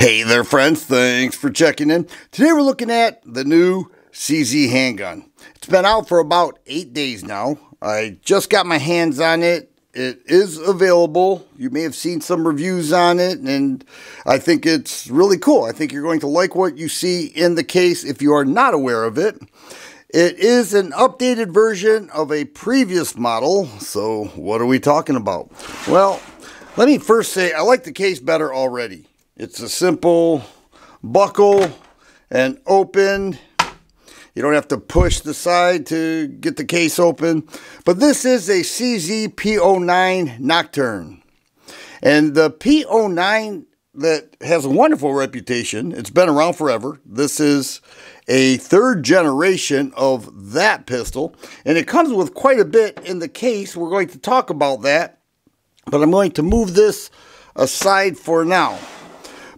Hey there, friends. Thanks for checking in. Today we're looking at the new CZ handgun. It's been out for about eight days now. I just got my hands on it. It is available. You may have seen some reviews on it, and I think it's really cool. I think you're going to like what you see in the case if you are not aware of it. It is an updated version of a previous model, so what are we talking about? Well, let me first say I like the case better already. It's a simple buckle and open. You don't have to push the side to get the case open. But this is a CZ P09 Nocturne. And the P09 that has a wonderful reputation. It's been around forever. This is a third generation of that pistol. And it comes with quite a bit in the case. We're going to talk about that. But I'm going to move this aside for now.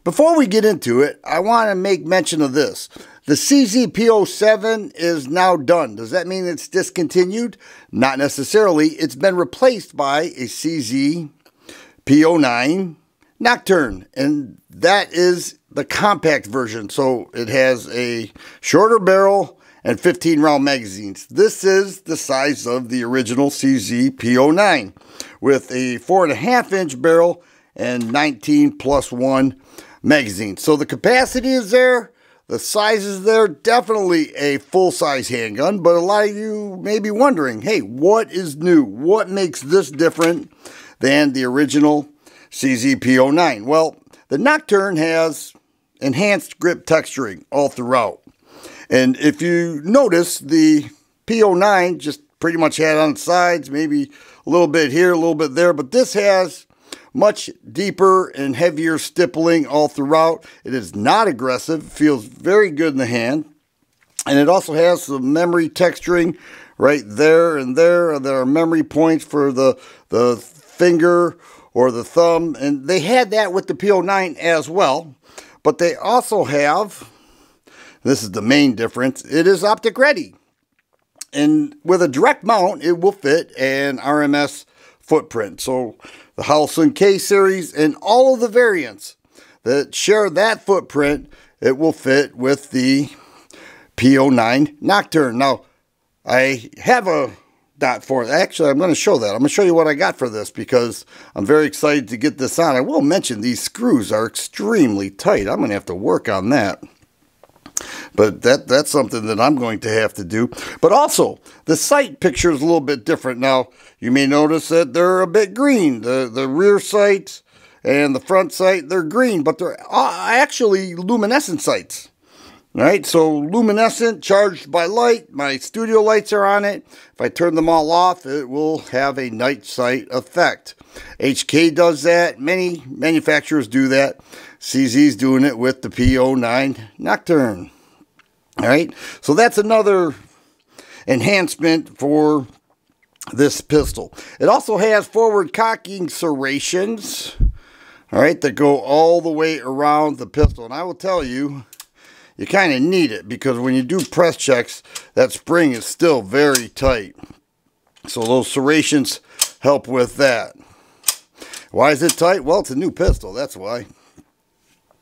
Before we get into it, I want to make mention of this. The CZP07 is now done. Does that mean it's discontinued? Not necessarily. It's been replaced by a CZP09 Nocturne, and that is the compact version. So it has a shorter barrel and 15 round magazines. This is the size of the original CZP09 with a four and a half inch barrel and 19 plus one magazine. So the capacity is there. The size is there. Definitely a full-size handgun. But a lot of you may be wondering, hey, what is new? What makes this different than the original CZP09? Well, the Nocturne has enhanced grip texturing all throughout. And if you notice, the P09 just pretty much had on sides, maybe a little bit here, a little bit there, but this has much deeper and heavier stippling all throughout. It is not aggressive, feels very good in the hand. And it also has some memory texturing right there and there. There are memory points for the, the finger or the thumb. And they had that with the P09 as well. But they also have, this is the main difference, it is optic ready. And with a direct mount, it will fit an RMS footprint. So the Holosun K series and all of the variants that share that footprint, it will fit with the P09 Nocturne. Now, I have a dot for it. Actually, I'm going to show that. I'm going to show you what I got for this because I'm very excited to get this on. I will mention these screws are extremely tight. I'm going to have to work on that. But that that's something that I'm going to have to do. But also, the sight picture is a little bit different. Now, you may notice that they're a bit green. The, the rear sight and the front sight, they're green, but they're uh, actually luminescent sights. Right, so luminescent, charged by light. My studio lights are on it. If I turn them all off, it will have a night sight effect. HK does that. Many manufacturers do that. CZ's doing it with the P09 Nocturne. All right, so that's another enhancement for this pistol. It also has forward cocking serrations, all right, that go all the way around the pistol. And I will tell you, you kind of need it because when you do press checks, that spring is still very tight. So those serrations help with that. Why is it tight? Well, it's a new pistol, that's why.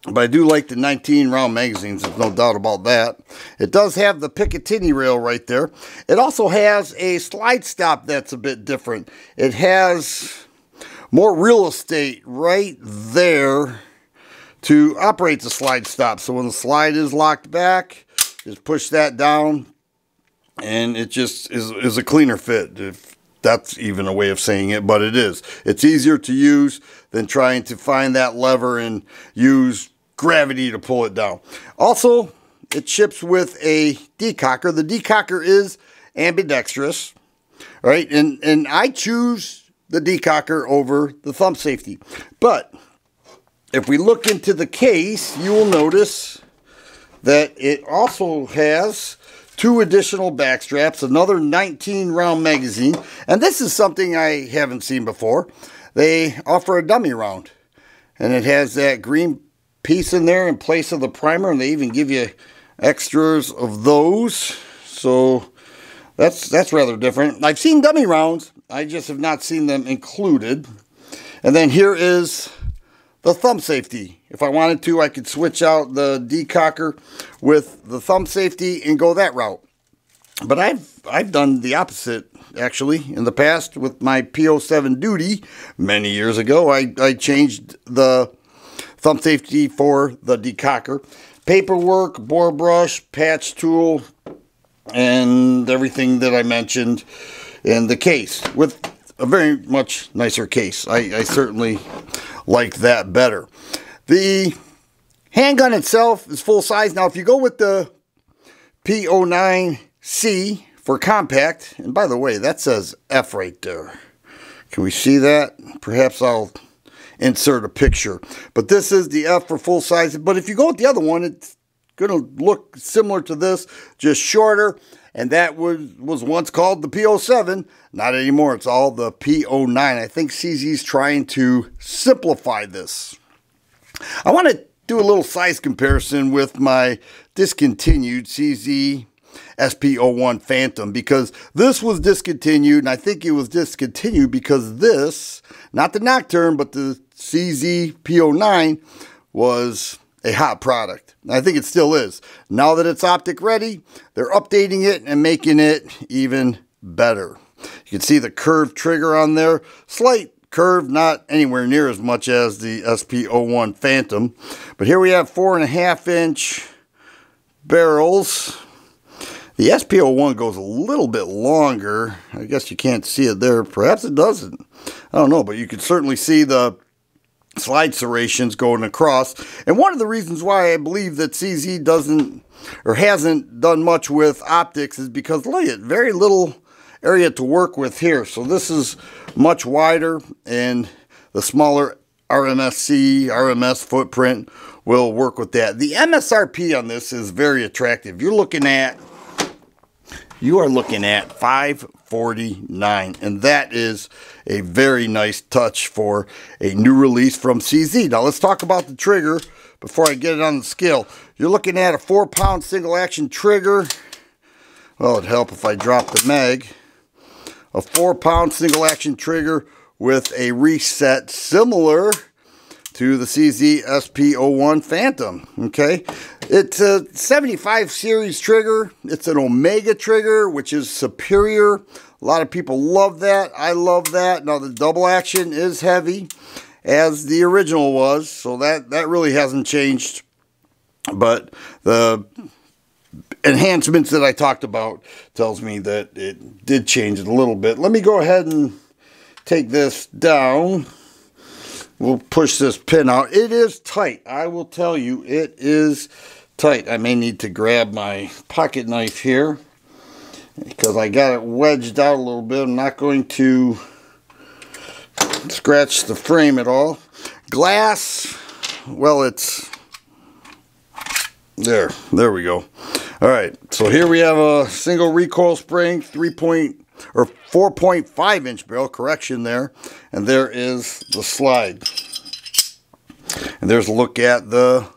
But I do like the 19 round magazines, there's no doubt about that. It does have the Picatinny rail right there. It also has a slide stop that's a bit different. It has more real estate right there to operate the slide stop. So when the slide is locked back, just push that down and it just is, is a cleaner fit. If that's even a way of saying it, but it is. It's easier to use than trying to find that lever and use gravity to pull it down. Also, it ships with a decocker. The decocker is ambidextrous, right? And, and I choose the decocker over the thumb safety. But if we look into the case, you will notice that it also has two additional backstraps, another 19 round magazine, and this is something I haven't seen before. They offer a dummy round, and it has that green piece in there in place of the primer, and they even give you extras of those. So that's that's rather different. I've seen dummy rounds, I just have not seen them included. And then here is the thumb safety. If I wanted to, I could switch out the decocker with the thumb safety and go that route. But I've I've done the opposite actually in the past with my P07 duty many years ago. I, I changed the thumb safety for the decocker. Paperwork, bore brush, patch tool, and everything that I mentioned in the case with a very much nicer case. I, I certainly like that better. The handgun itself is full size. Now, if you go with the P09C for compact, and by the way, that says F right there. Can we see that? Perhaps I'll insert a picture. But this is the F for full size. But if you go with the other one, it's going to look similar to this, just shorter. And that was, was once called the P07. Not anymore. It's all the P09. I think CZ's trying to simplify this. I want to do a little size comparison with my discontinued CZ SP01 Phantom because this was discontinued and I think it was discontinued because this, not the Nocturne, but the CZ P09 was a hot product. I think it still is. Now that it's optic ready, they're updating it and making it even better. You can see the curved trigger on there. Slight curve, not anywhere near as much as the SP01 Phantom. But here we have four and a half inch barrels. The SP01 goes a little bit longer. I guess you can't see it there. Perhaps it doesn't. I don't know, but you can certainly see the slide serrations going across. And one of the reasons why I believe that CZ doesn't or hasn't done much with optics is because look at very little area to work with here. So this is much wider and the smaller RMSC, RMS footprint will work with that. The MSRP on this is very attractive. You're looking at you are looking at 549 and that is a very nice touch for a new release from CZ. Now let's talk about the trigger before I get it on the scale. You're looking at a four pound single action trigger. Well, it'd help if I dropped the mag. A four pound single action trigger with a reset similar to the CZ SP01 Phantom. Okay, it's a 75 series trigger. It's an Omega trigger, which is superior. A lot of people love that. I love that. Now the double action is heavy, as the original was, so that that really hasn't changed. But the enhancements that I talked about tells me that it did change it a little bit. Let me go ahead and take this down. We'll push this pin out. It is tight. I will tell you, it is tight. I may need to grab my pocket knife here because I got it wedged out a little bit. I'm not going to scratch the frame at all. Glass, well, it's there. There we go. All right, so here we have a single recoil spring, 3 point or 4.5 inch barrel, correction there. And there is the slide. And there's a look at the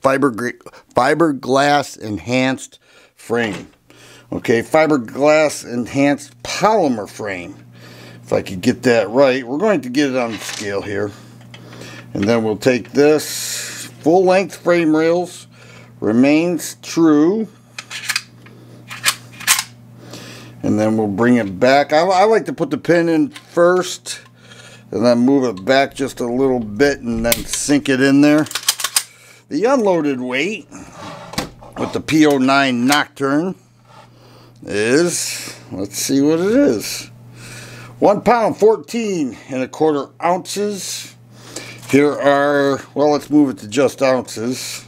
fiber fiberglass enhanced frame. Okay, fiberglass enhanced polymer frame. If I could get that right, we're going to get it on scale here. And then we'll take this full length frame rails, remains true and then we'll bring it back. I, I, like to put the pin in first and then move it back just a little bit and then sink it in there. The unloaded weight with the P09 Nocturne is, let's see what it is, one pound 14 and a quarter ounces. Here are, well, let's move it to just ounces.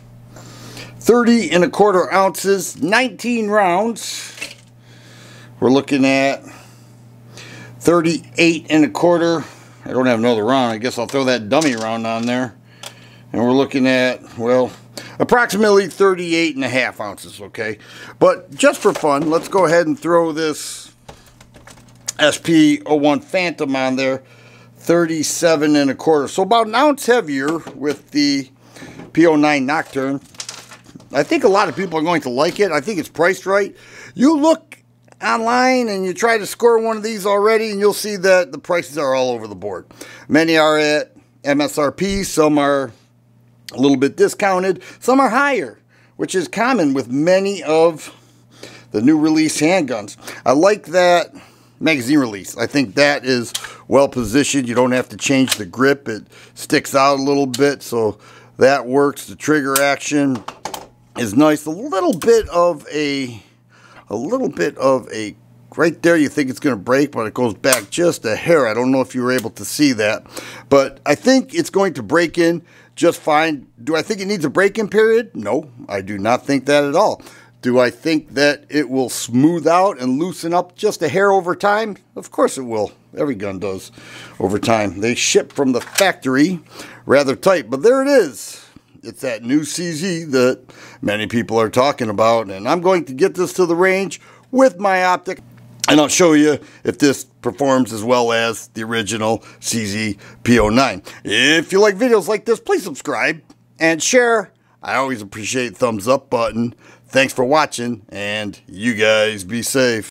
30 and a quarter ounces, 19 rounds. We're looking at 38 and a quarter. I don't have another round. I guess I'll throw that dummy round on there. And we're looking at, well, approximately 38 and a half ounces, okay? But just for fun, let's go ahead and throw this SP01 Phantom on there. 37 and a quarter. So about an ounce heavier with the P09 Nocturne. I think a lot of people are going to like it. I think it's priced right. You look online and you try to score one of these already and you'll see that the prices are all over the board. Many are at MSRP, some are a little bit discounted, some are higher, which is common with many of the new release handguns. I like that magazine release. I think that is well positioned. You don't have to change the grip. It sticks out a little bit, so that works. The trigger action is nice. A little bit of a, a little bit of a, right there you think it's going to break, but it goes back just a hair. I don't know if you were able to see that, but I think it's going to break in just fine. Do I think it needs a break-in period? No, I do not think that at all. Do I think that it will smooth out and loosen up just a hair over time? Of course it will. Every gun does over time. They ship from the factory rather tight, but there it is. It's that new CZ that many people are talking about, and I'm going to get this to the range with my optic, and I'll show you if this performs as well as the original CZ P09. If you like videos like this, please subscribe and share. I always appreciate thumbs up button. Thanks for watching, and you guys be safe.